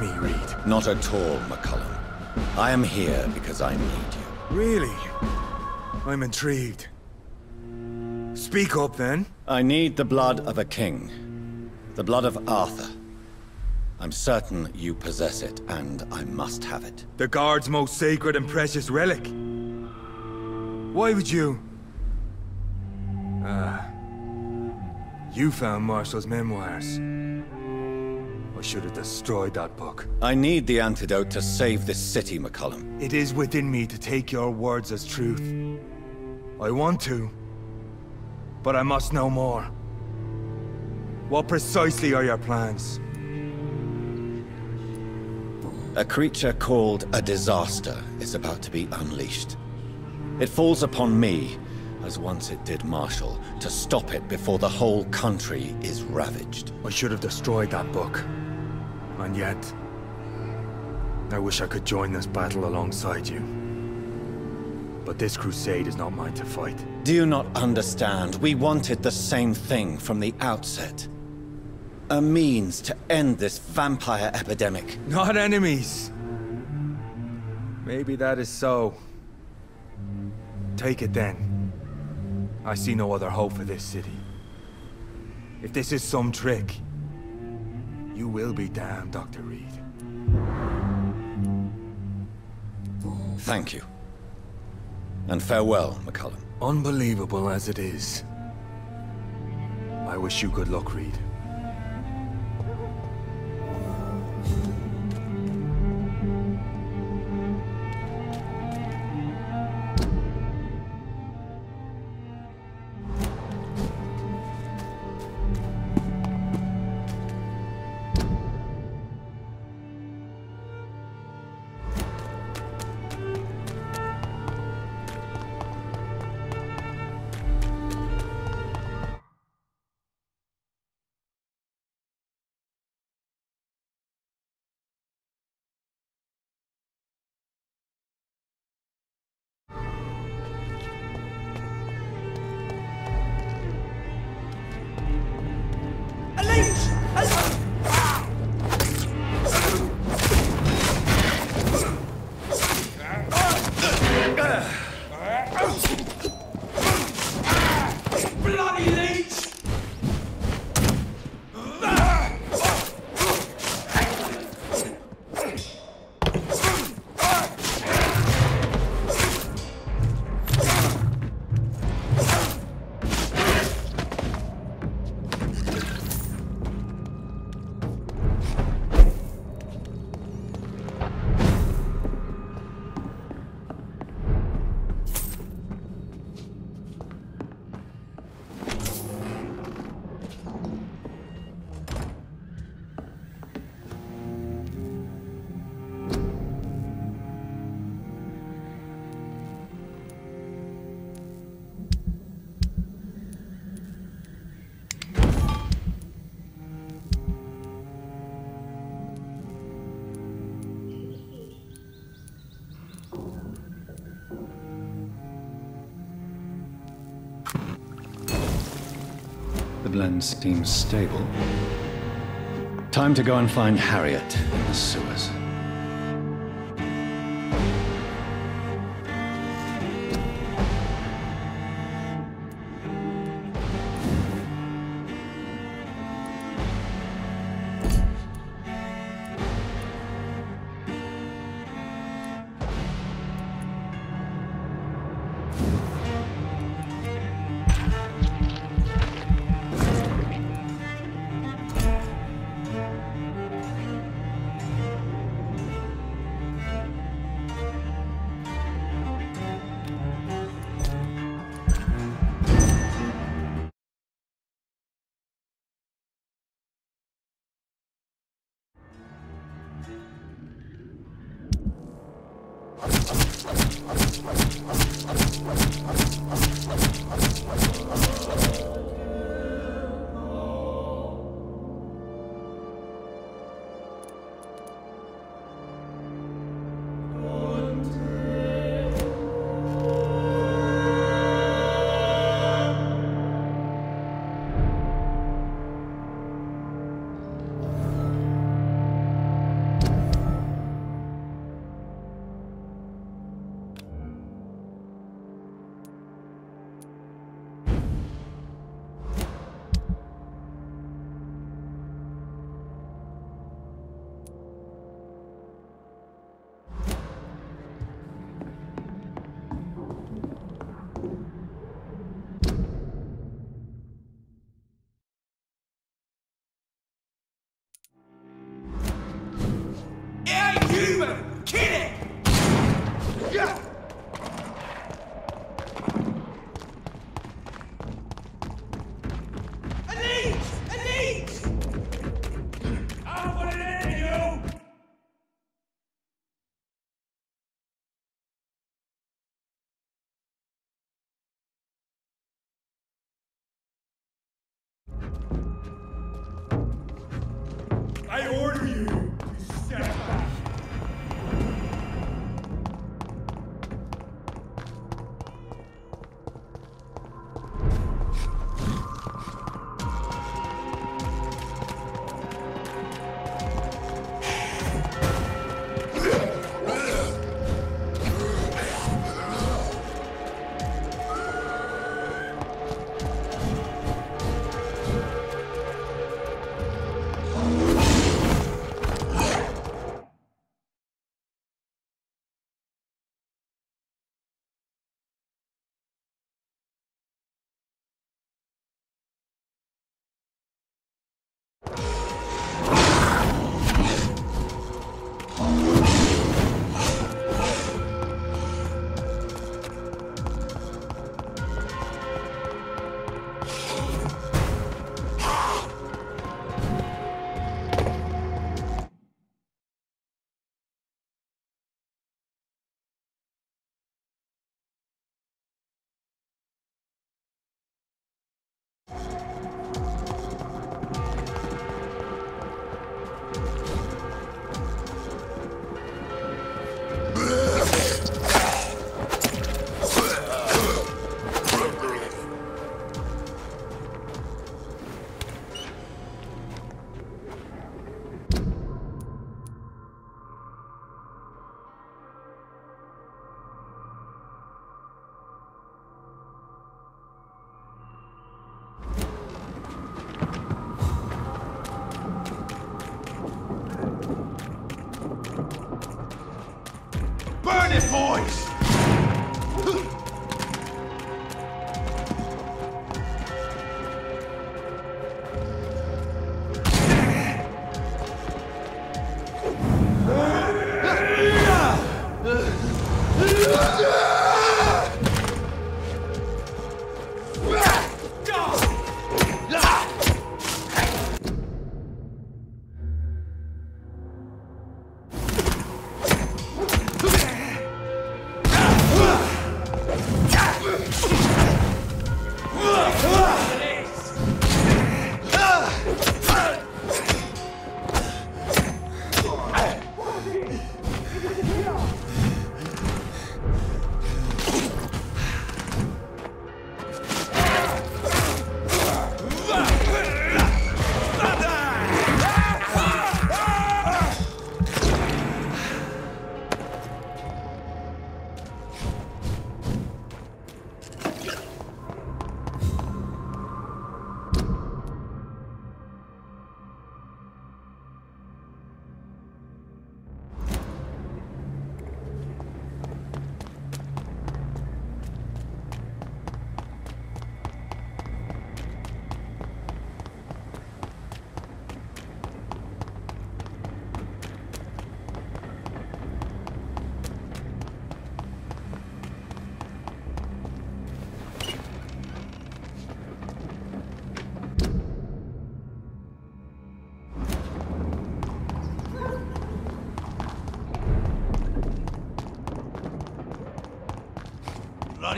me, Reid? Not at all, McCullum. I am here because I need you. Really? I'm intrigued. Speak up, then. I need the blood of a king. The blood of Arthur. I'm certain you possess it, and I must have it. The Guard's most sacred and precious relic. Why would you... Ah... you found Marshal's memoirs. I should have destroyed that book. I need the antidote to save this city, McCullum. It is within me to take your words as truth. I want to, but I must know more. What precisely are your plans? A creature called a disaster is about to be unleashed. It falls upon me, as once it did Marshal, to stop it before the whole country is ravaged. I should have destroyed that book. And yet... I wish I could join this battle alongside you. But this crusade is not mine to fight. Do you not understand? We wanted the same thing from the outset. A means to end this vampire epidemic. Not enemies! Maybe that is so. Take it then. I see no other hope for this city. If this is some trick, you will be damned, Dr. Reid. Thank you. And farewell, McCullum. Unbelievable as it is. I wish you good luck, Reid. Blend seems stable. Time to go and find Harriet in the sewers. Let's. Burn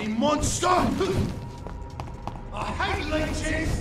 bloody monster! I hate leeches!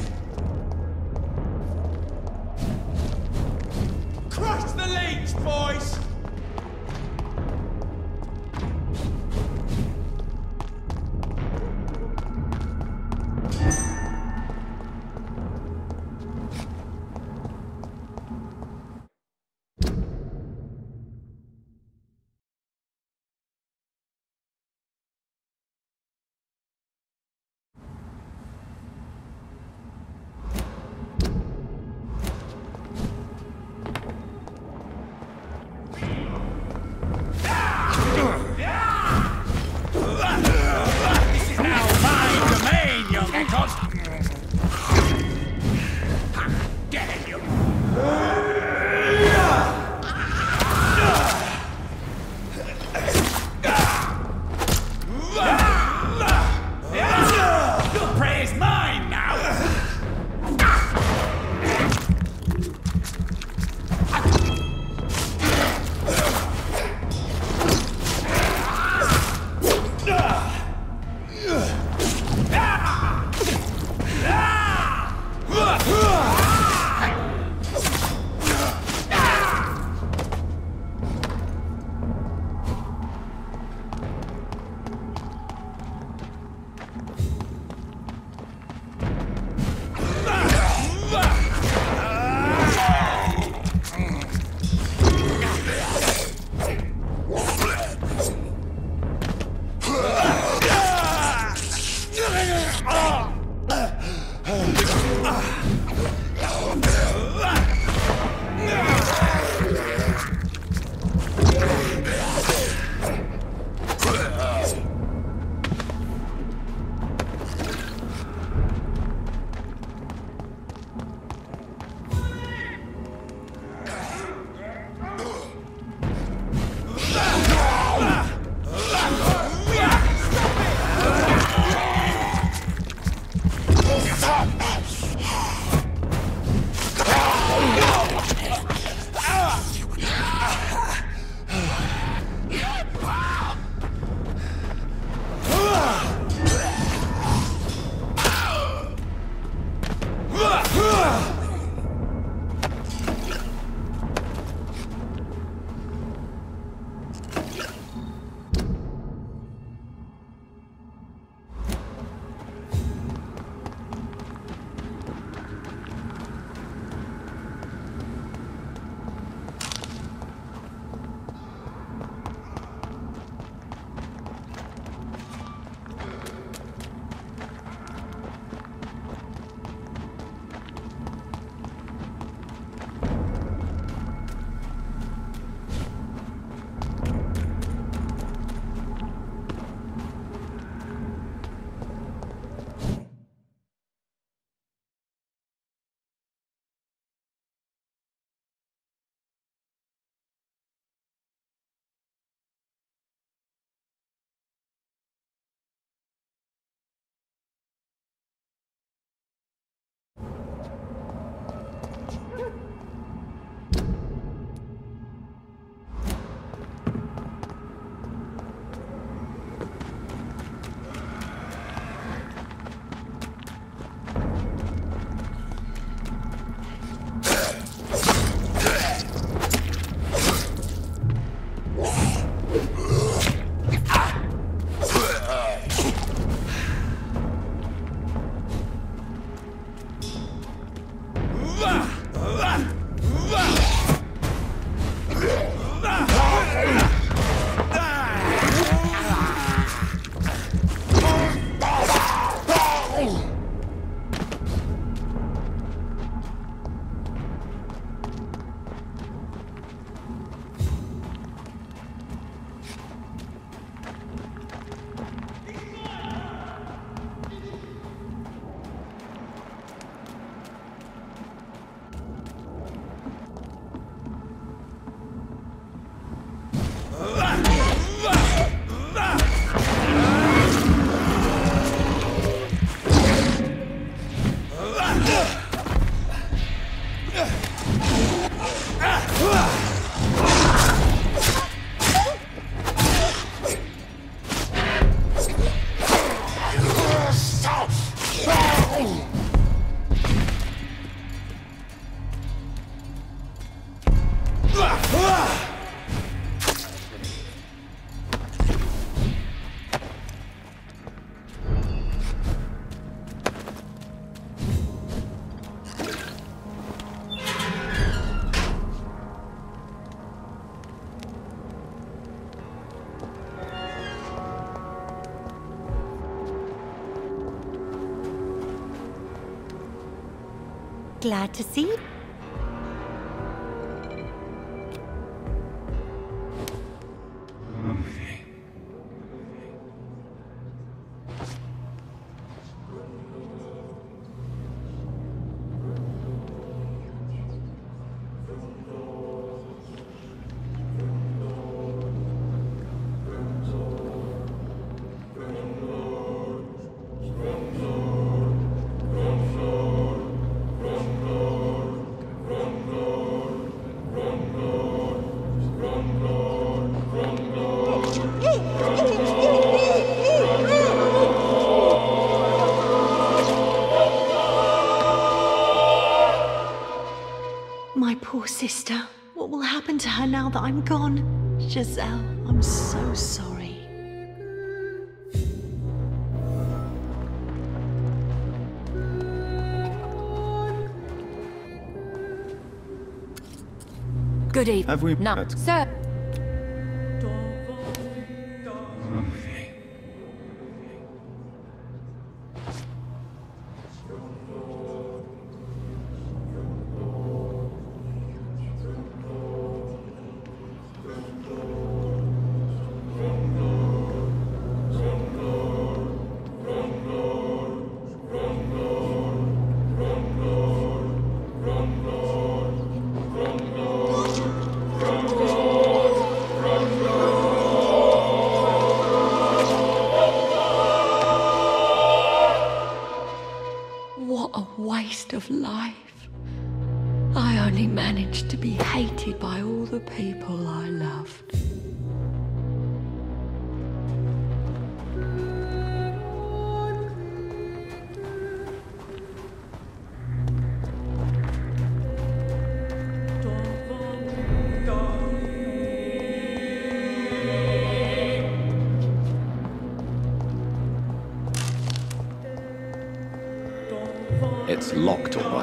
Glad to see you. Now that I'm gone? Giselle, I'm so sorry. Good evening. Have we No, met? sir. Managed to be hated by all the people I loved. It's locked, all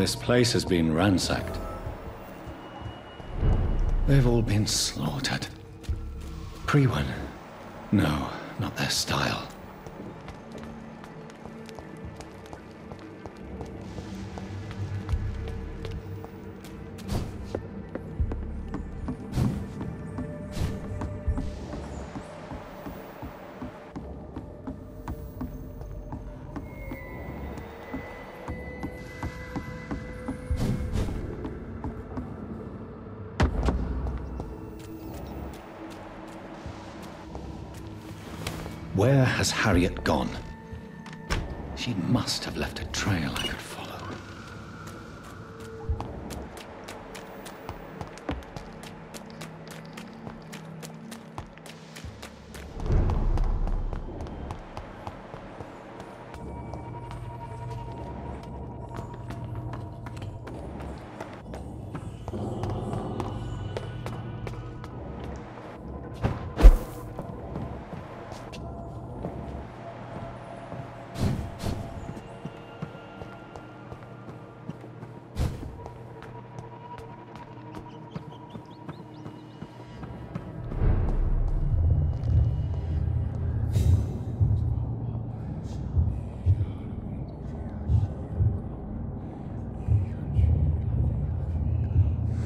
This place has been ransacked. They've all been slaughtered. Priwen? No, not their style. Has Harriet gone? She must have left a trail I could follow.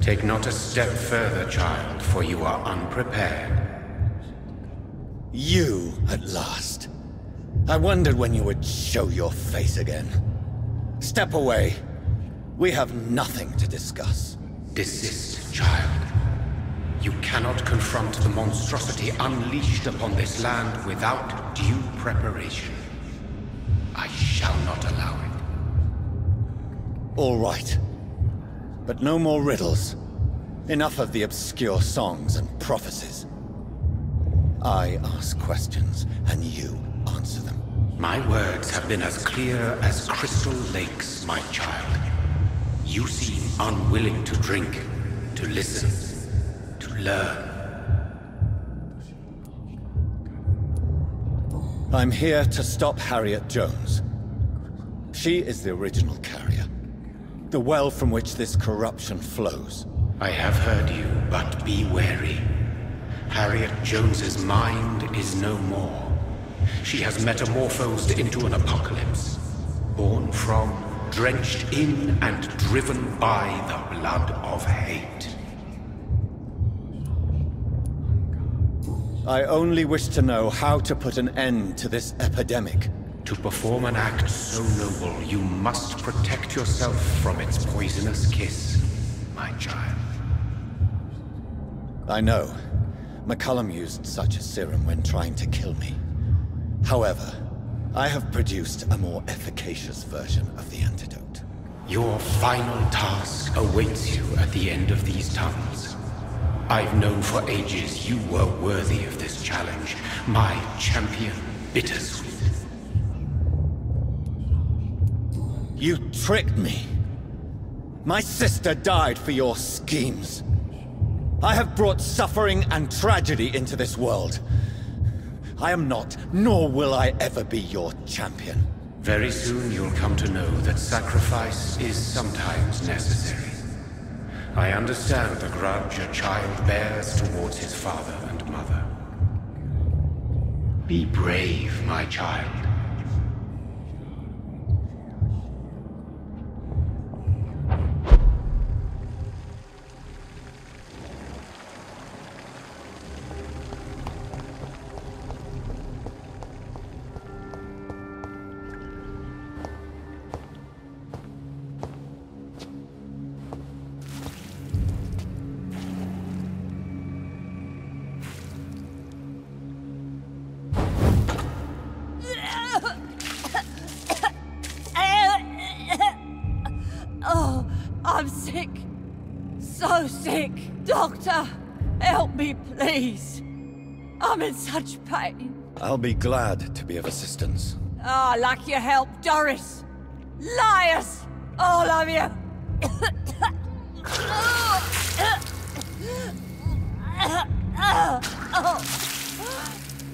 Take not a step further, child, for you are unprepared. You, at last. I wondered when you would show your face again. Step away. We have nothing to discuss. Desist, child. You cannot confront the monstrosity unleashed upon this land without due preparation. I shall not allow it. All right. But no more riddles. Enough of the obscure songs and prophecies. I ask questions, and you answer them. My words have been as clear as crystal lakes, my child. You seem unwilling to drink, to listen, to learn. I'm here to stop Harriet Jones. She is the original carrier. The well from which this corruption flows. I have heard you, but be wary. Harriet Jones's mind is no more. She has metamorphosed into an apocalypse. Born from, drenched in, and driven by the blood of hate. I only wish to know how to put an end to this epidemic. To perform an act so noble, you must protect yourself from its poisonous kiss, my child. I know. McCullum used such a serum when trying to kill me. However, I have produced a more efficacious version of the antidote. Your final task awaits you at the end of these tunnels. I've known for ages you were worthy of this challenge, my champion, Bittersweet. You tricked me. My sister died for your schemes. I have brought suffering and tragedy into this world. I am not, nor will I ever be your champion. Very soon you'll come to know that sacrifice is sometimes necessary. I understand the grudge a child bears towards his father and mother. Be brave, my child. I'm sick. So sick. Doctor, help me, please. I'm in such pain. I'll be glad to be of assistance. Ah, like your help, Doris. Liars! All of you!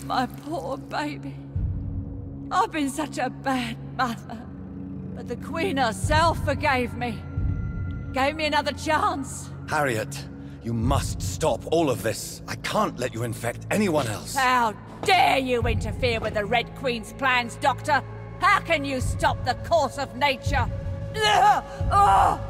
My poor baby. I've been such a bad mother. But the Queen herself forgave me. Give me another chance. Harriet, you must stop all of this. I can't let you infect anyone else. How dare you interfere with the Red Queen's plans, Doctor? How can you stop the course of nature? Ah!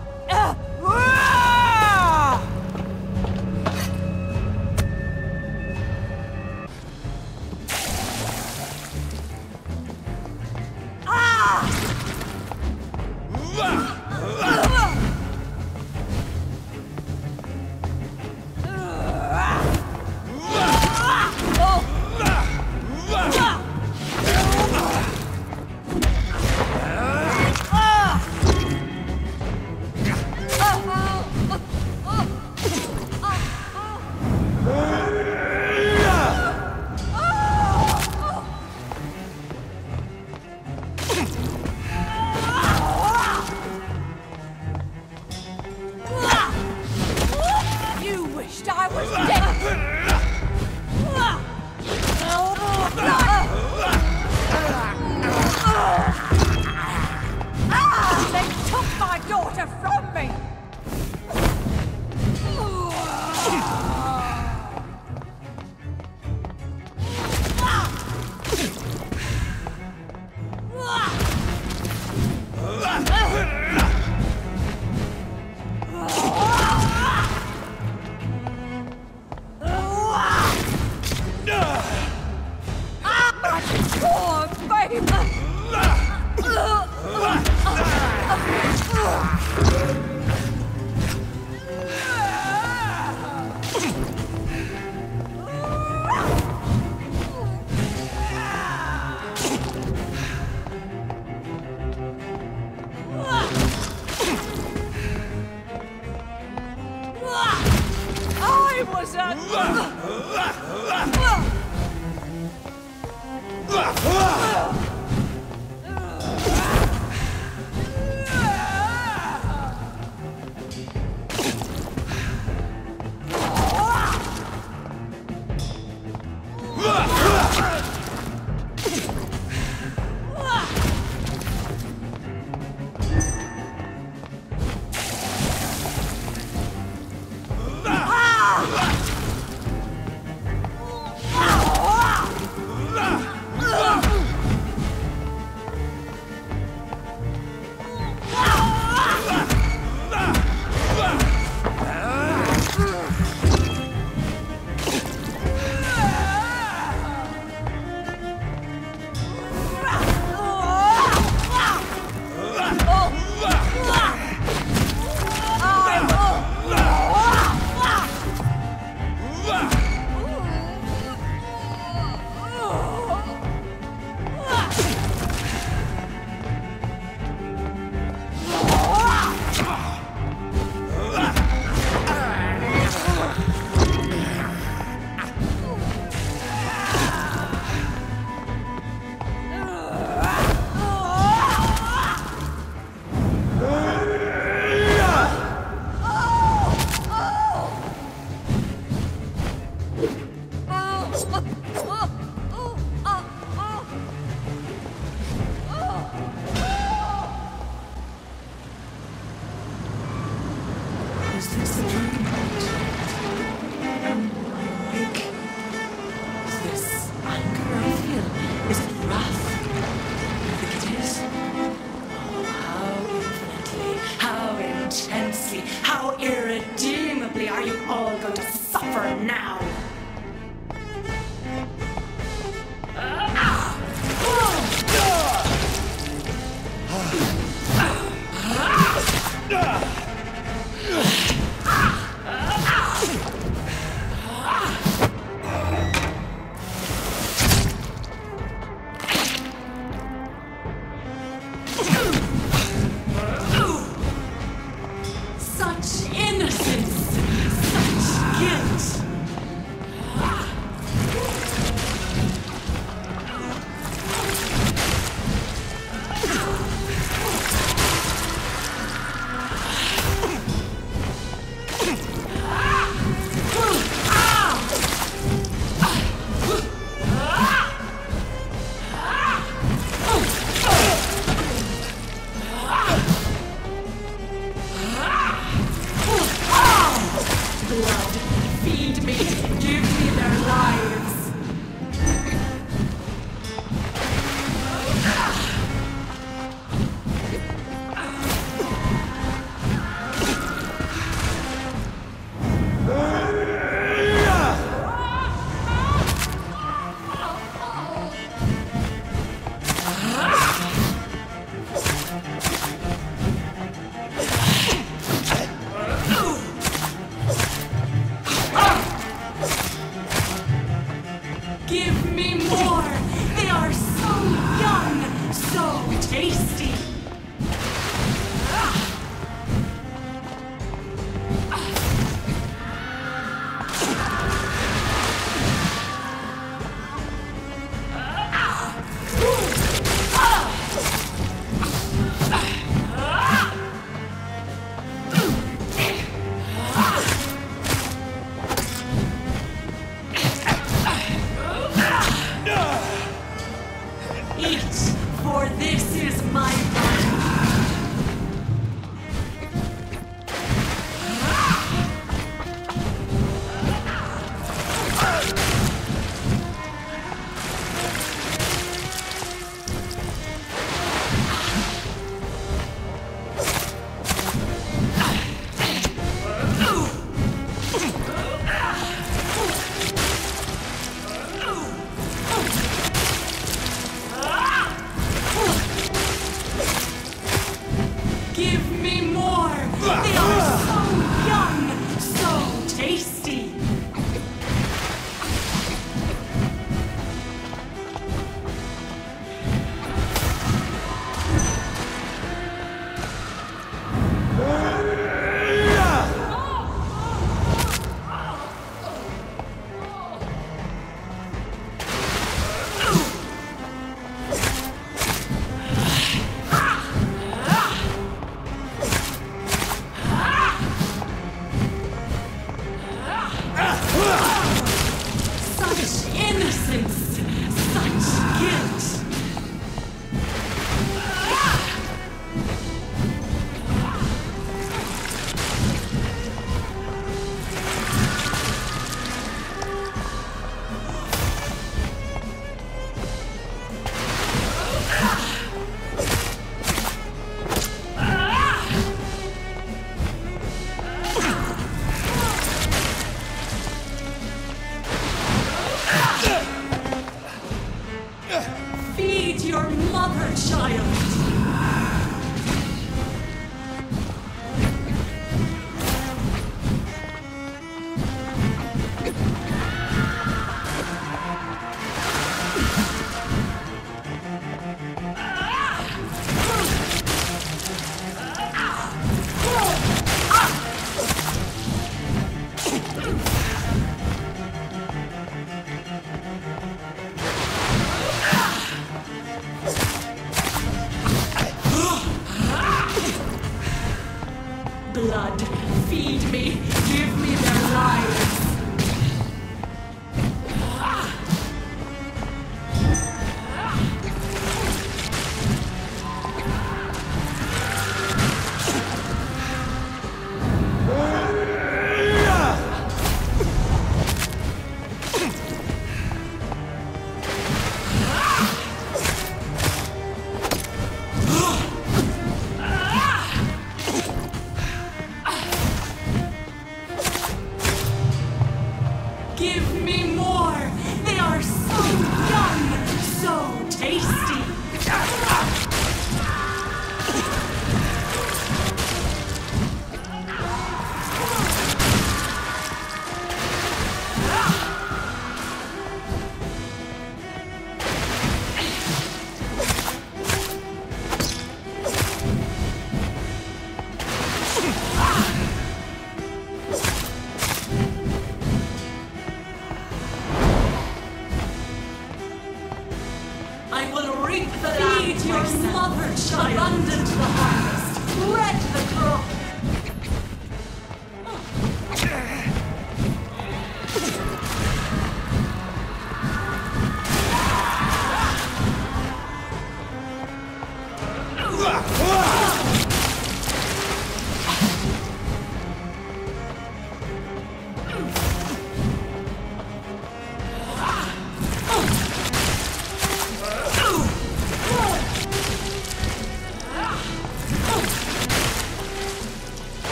Suffer now?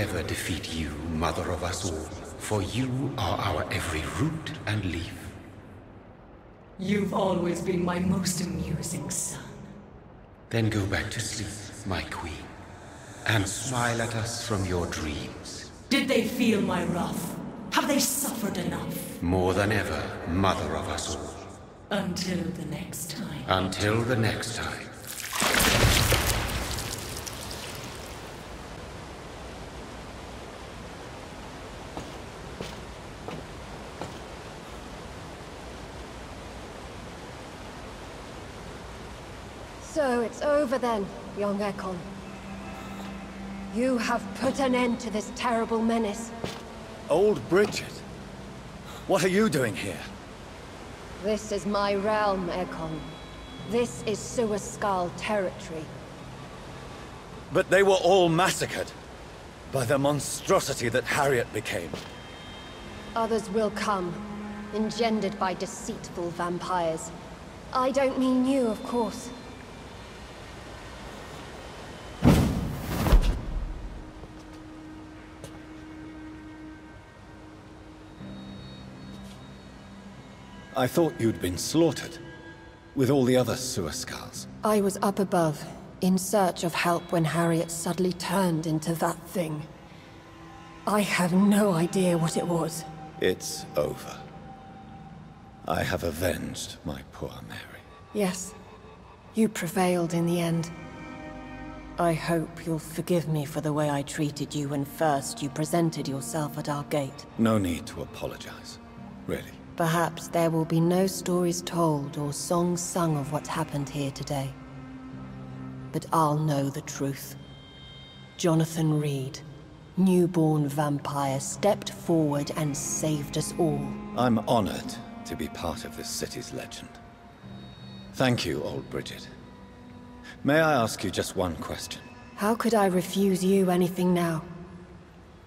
Ever defeat you, mother of us all, for you are our every root and leaf. You've always been my most amusing son. Then go back to sleep, my queen, and smile at us from your dreams. Did they feel my wrath? Have they suffered enough? More than ever, mother of us all. Until the next time. Until the next time. So it's over then, young Ekon. You have put an end to this terrible menace. Old Bridget? What are you doing here? This is my realm, Ekon. This is Suaskal territory. But they were all massacred by the monstrosity that Harriet became. Others will come, engendered by deceitful vampires. I don't mean you, of course. I thought you'd been slaughtered, with all the other Suaskals. I was up above, in search of help when Harriet suddenly turned into that thing. I have no idea what it was. It's over. I have avenged my poor Mary. Yes, you prevailed in the end. I hope you'll forgive me for the way I treated you when first you presented yourself at our gate. No need to apologize. Really. Perhaps there will be no stories told or songs sung of what happened here today. But I'll know the truth. Jonathan Reid, newborn vampire, stepped forward and saved us all. I'm honored to be part of this city's legend. Thank you, old Bridget. May I ask you just one question? How could I refuse you anything now?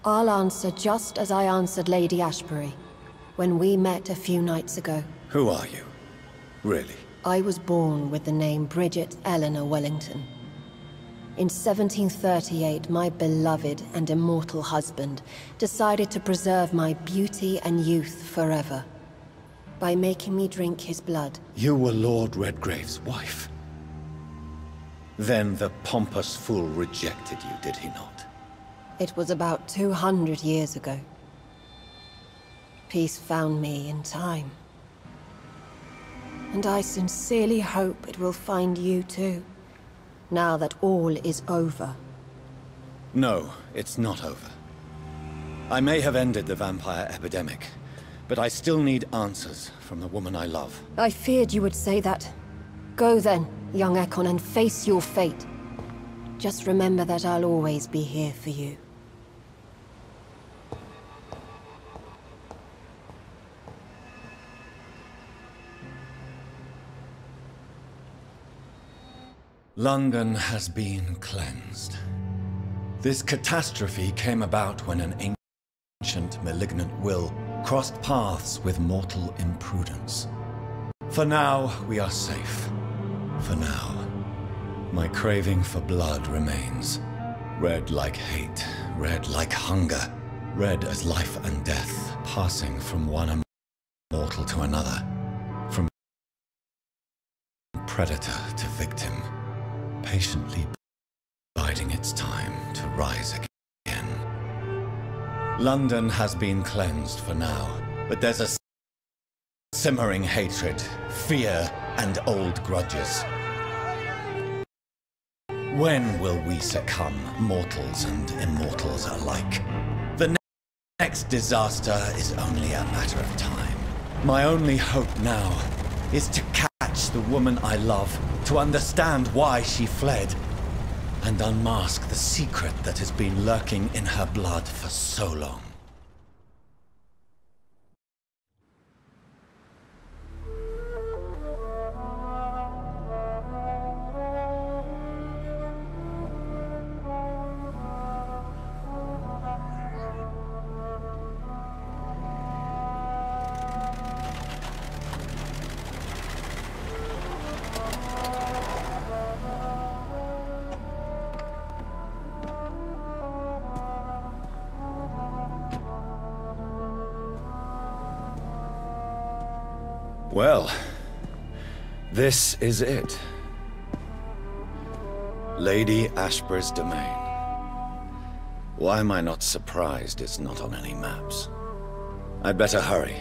I'll answer just as I answered Lady Ashbury when we met a few nights ago. Who are you? Really? I was born with the name Bridget Eleanor Wellington. In 1738, my beloved and immortal husband decided to preserve my beauty and youth forever by making me drink his blood. You were Lord Redgrave's wife. Then the pompous fool rejected you, did he not? It was about 200 years ago. Peace found me in time. And I sincerely hope it will find you too, now that all is over. No, it's not over. I may have ended the vampire epidemic, but I still need answers from the woman I love. I feared you would say that. Go then, young Ekon, and face your fate. Just remember that I'll always be here for you. London has been cleansed. This catastrophe came about when an ancient malignant will crossed paths with mortal imprudence. For now, we are safe. For now. My craving for blood remains. Red like hate, red like hunger, red as life and death, passing from one mortal to another. From predator to victim, patiently biding its time to rise again. London has been cleansed for now, but there's a simmering hatred, fear, and old grudges. When will we succumb, mortals and immortals alike? The ne next disaster is only a matter of time. My only hope now is to catch the woman I love, to understand why she fled, and unmask the secret that has been lurking in her blood for so long. This is it. Lady Ashbury's domain. Why am I not surprised it's not on any maps? I'd better hurry.